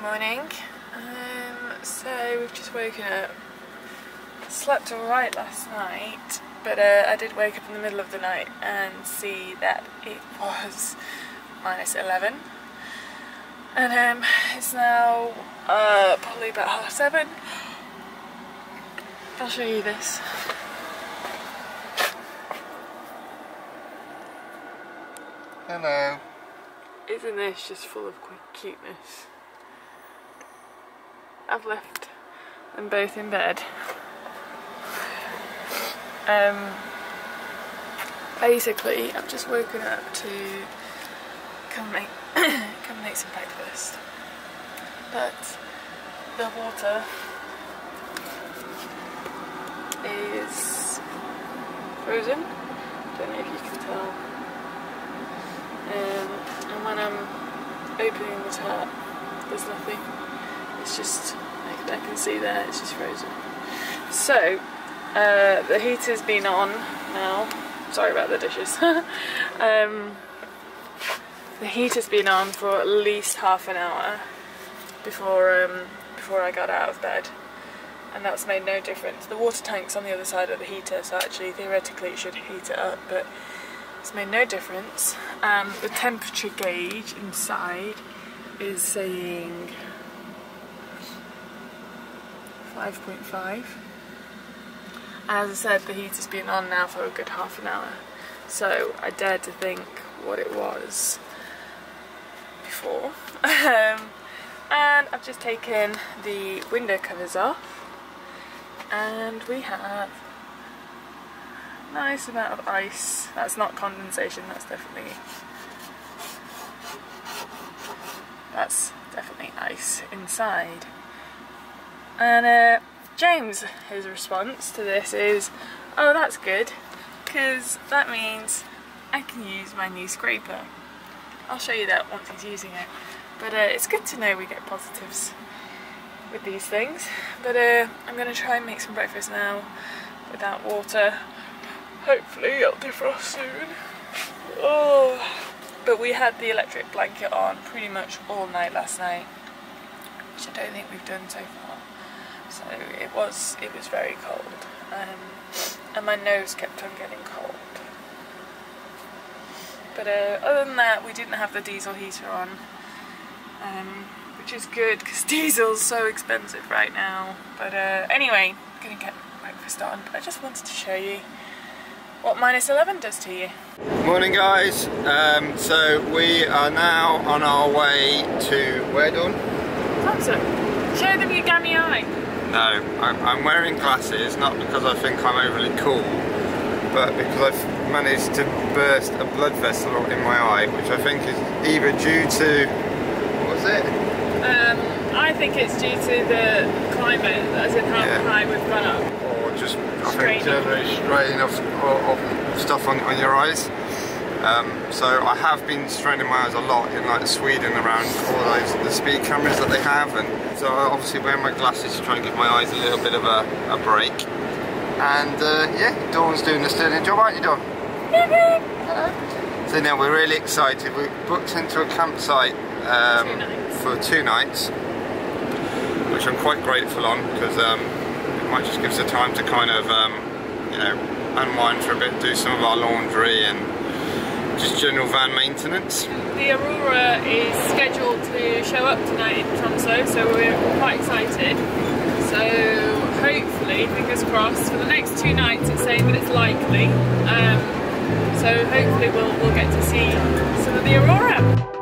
morning. Um, so we've just woken up. Slept alright last night, but uh, I did wake up in the middle of the night and see that it was minus 11. And um, it's now uh, probably about half seven. I'll show you this. Hello. Isn't this just full of cuteness? I've left them both in bed. Um, basically, I've just woken up to come make come make some breakfast, but the water is frozen. Don't know if you can tell. Um, and when I'm opening the tap, there's nothing. It's just, I, can see there, it's just frozen. So, uh, the heater's been on now. Sorry about the dishes. um, the heater's been on for at least half an hour before um, before I got out of bed, and that's made no difference. The water tank's on the other side of the heater, so actually theoretically it should heat it up, but it's made no difference. Um, the temperature gauge inside is saying 5.5. As I said, the heater's been on now for a good half an hour, so I dared to think what it was before. um, and I've just taken the window covers off, and we have a nice amount of ice. That's not condensation, that's definitely that's definitely ice inside. And uh, James, his response to this is, oh that's good, because that means I can use my new scraper. I'll show you that once he's using it. But uh, it's good to know we get positives with these things. But uh, I'm going to try and make some breakfast now without water. Hopefully it'll defrost soon. Oh, but we had the electric blanket on pretty much all night last night, which I don't think we've done so far. So it was it was very cold, um, and my nose kept on getting cold. But uh, other than that, we didn't have the diesel heater on, um, which is good because diesel's so expensive right now. But uh, anyway, gonna get breakfast on. But I just wanted to show you what minus 11 does to you. Morning guys. Um, so we are now on our way to where Dawn? Thompson, show them your gammy eye. No, I'm, I'm wearing glasses not because I think I'm overly cool, but because I've managed to burst a blood vessel in my eye, which I think is either due to what was it? Um, I think it's due to the climate, as in how Yeah. high we've gone up. or just I Strain. think generally strain of, of, of stuff on, on your eyes. Um, so I have been straining my eyes a lot in like Sweden around all those the speed cameras that they have, and so I obviously wear my glasses to try and give my eyes a little bit of a, a break. And uh, yeah, Dawn's doing a sterling job, aren't you, Dawn? Hello. So now we're really excited. We booked into a campsite um, Two for two nights, which I'm quite grateful on because um, it might just give us the time to kind of, um, you know, unwind for a bit, do some of our laundry and just general van maintenance. The Aurora is scheduled to show up tonight in Tromso, so we're quite excited. So hopefully, fingers crossed, for the next two nights it's saying that it's likely. Um, so hopefully we'll, we'll get to see some of the Aurora.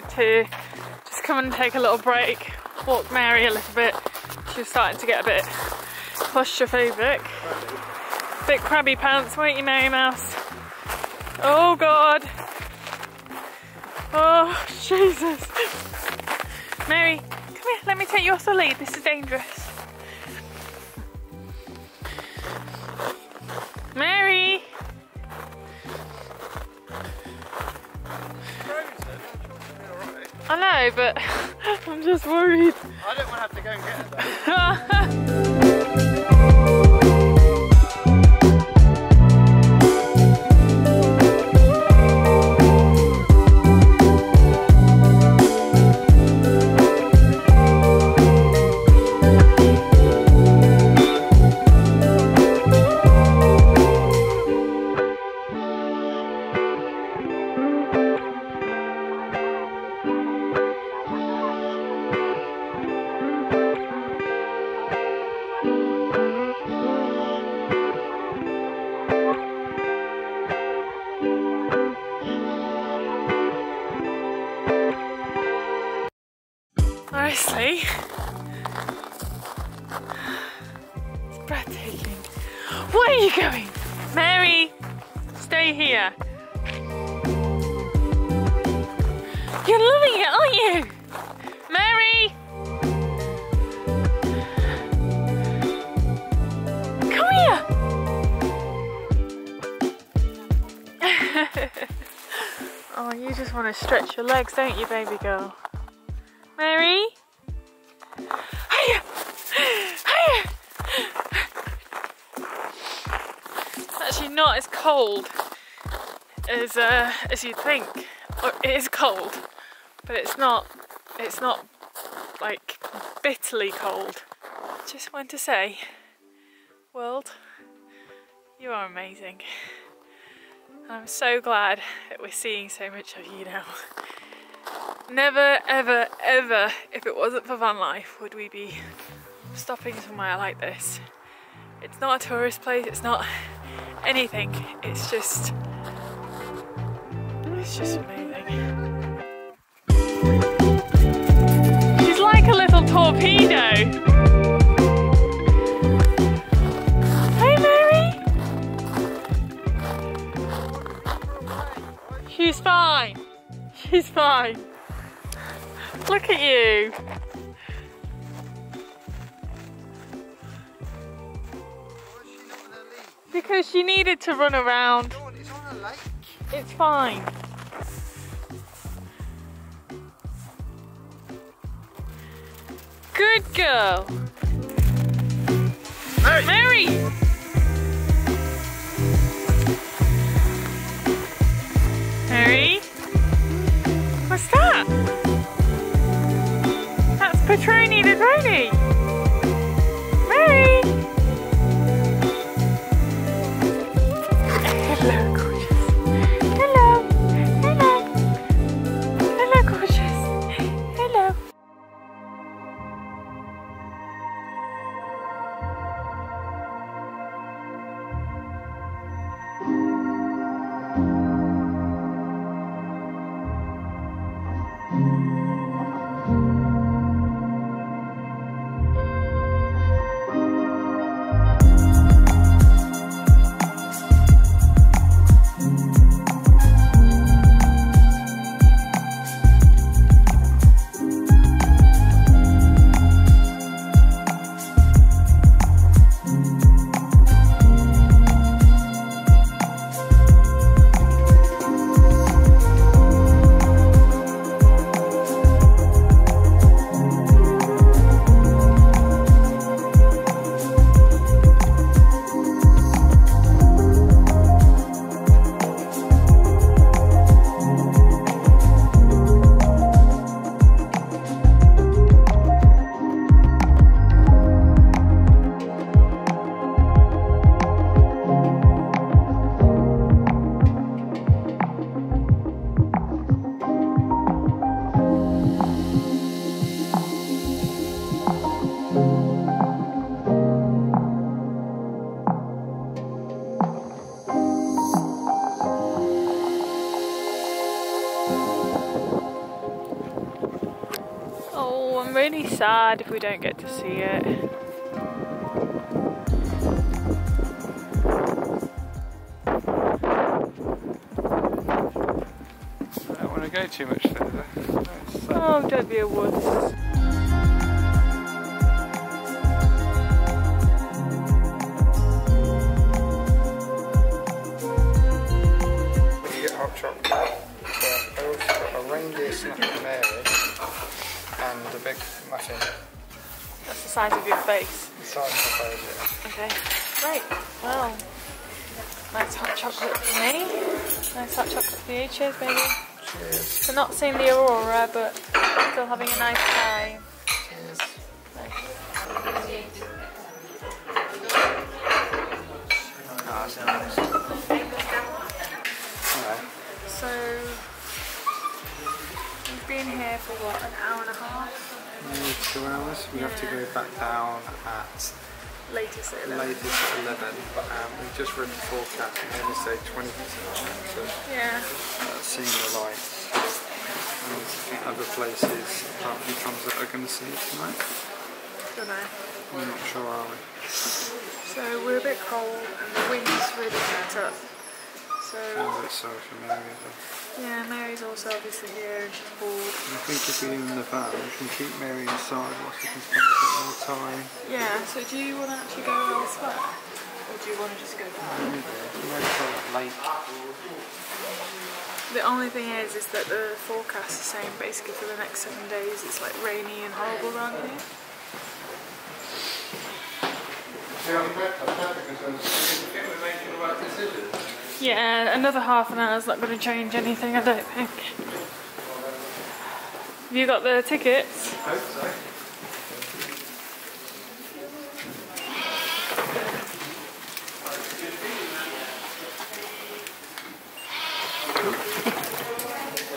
To just come and take a little break, walk Mary a little bit. She's starting to get a bit claustrophobic. bit crabby pants, won't you, Mary Mouse? Oh God. Oh, Jesus. Mary, come here, let me take you off the lead. This is dangerous. I know, but I'm just worried. I don't want to have to go and get it though. breathtaking. Where are you going? Mary, stay here. You're loving it, aren't you? Mary! Come here! oh, you just want to stretch your legs, don't you, baby girl? Mary? Not as cold as uh, as you'd think. It is cold, but it's not. It's not like bitterly cold. Just want to say, world, you are amazing. And I'm so glad that we're seeing so much of you now. Never, ever, ever, if it wasn't for van life, would we be stopping somewhere like this. It's not a tourist place, it's not anything, it's just, it's just amazing. She's like a little torpedo. Hey Mary! She's fine. She's fine. Look at you. Because she needed to run around. It's on a lake. It's fine. Good girl. Hey! Mary! Mary? What's that? That's Petroni the Drony. sad if we don't get to see it. I don't want to go too much further. Uh, oh, don't be a wuss. Face. The size of the photo. Okay, great. Well, nice hot chocolate for me. Nice hot chocolate for you. Cheers, baby. Cheers. We're not seeing the aurora, but still having a nice time. Two hours. We have to go back down at Latest at 11. latest at 11. Um, we've just read the forecast and they only say 20% chance of Yeah. uh, seeing the lights. And other places apart from that are going to see it tonight. Don't know. We're not sure, are we? So we're a bit cold and the wind's really picked up. So Sounds a bit sorry for Mary yeah, Mary's also obviously here and she's bored. I think if we're in the van, we can keep Mary inside whilst she can spend a bit more time. Yeah, so do you want to actually go elsewhere? Or do you want to just go back? Mary's got lake. The only thing is, is that the forecast is saying basically for the next seven days it's like rainy and horrible around here. Yeah, another half an hour is not going to change anything, I don't think. Have you got the tickets? hope so.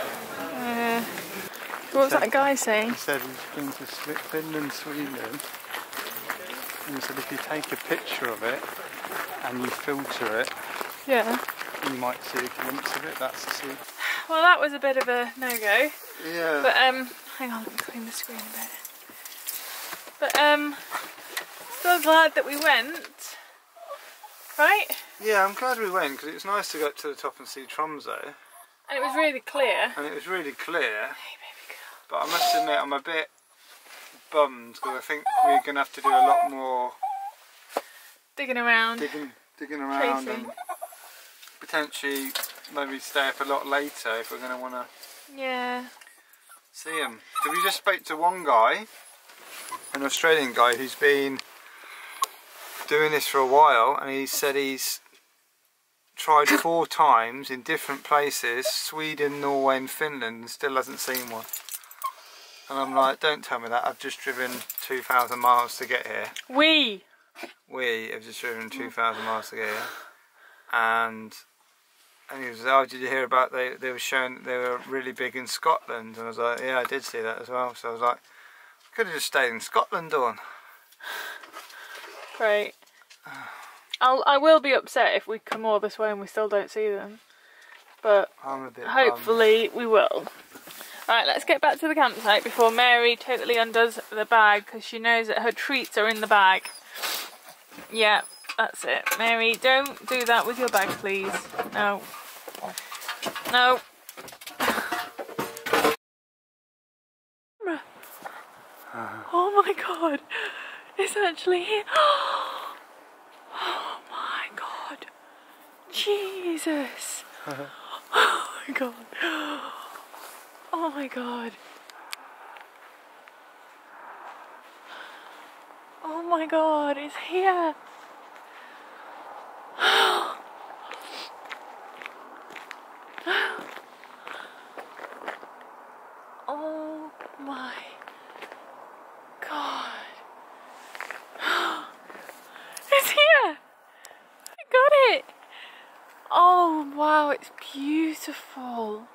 Uh, what was that guy saying? He said he's been to Finland, Sweden, and he said if you take a picture of it and you filter it, Yeah. You might see a glimpse of it. That's the secret. Well, that was a bit of a no-go. Yeah. But um, hang on, let me clean the screen a bit. But um, still glad that we went. Right? yeah, I'm glad we went because it was nice to go up to the top and see Tromsø, And it was really clear. and it was really clear. Hey, baby girl. But I must admit, I'm a bit bummed because I think we're going to have to do a lot more Digging around. digging, digging around Tracing. and potentially maybe stay up a lot later if we're going to want to Yeah. see him. So we just spoke to one guy, an Australian guy who's been doing this for a while, and he said he's tried four times in different places Sweden, Norway, and Finland and still hasn't seen one. And I'm like, don't tell me that, I've just driven 2,000 miles to get here. We. We have just driven 2,000 miles to get here. And and he was, oh, did you hear about they they were showing they were really big in Scotland? And I was like, yeah, I did see that as well. So I was like, could have just stayed in Scotland, Dawn. Great. I'll, I will be upset if we come all this way and we still don't see them. But bit. bummed. hopefully we will. Alright, let's get back to the campsite before Mary totally undoes the bag because she knows that her treats are in the bag. Yeah, that's it. Mary, don't do that with your bag, please. No. No. Uh-huh. Oh my god. It's actually here. Oh my god. Jesus. Oh my god. Oh my god. Oh my god, it's here. Oh my god. It's here. I got it. Oh wow, it's beautiful.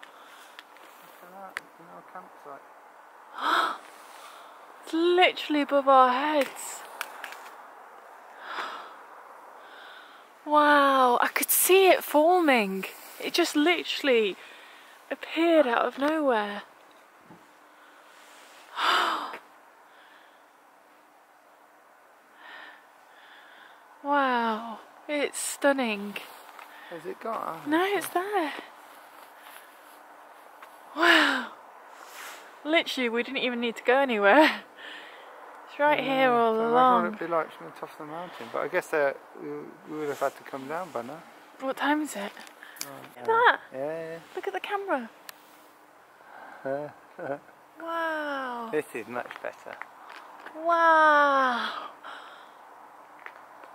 It's literally above our heads. Wow, I could see it forming. It just literally appeared out of nowhere. Wow, it's stunning. Has it got? No, it's there. Wow. Literally, we didn't even need to go anywhere. It's right here all So I along. thought it'd be like from the top of the mountain, but I guess that we, have had to come down by now. What time is it? Look at that. Yeah. Look at the camera. Wow. this is much better. Wow.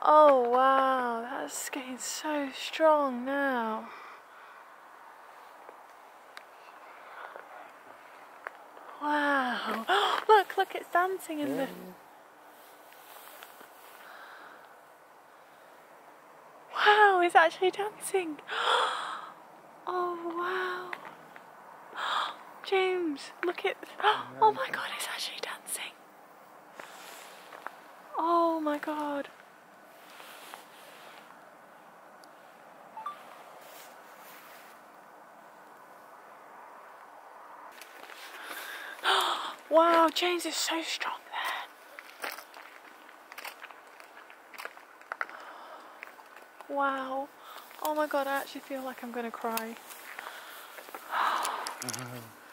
Oh wow, that's getting so strong now. Wow. look, look, it's dancing in the. It's actually dancing. Oh wow. James, look at. Oh my god, it's actually dancing. Oh my god. wow, James is so strong there. Wow. Oh my god, I actually feel like I'm gonna cry. Uh-huh.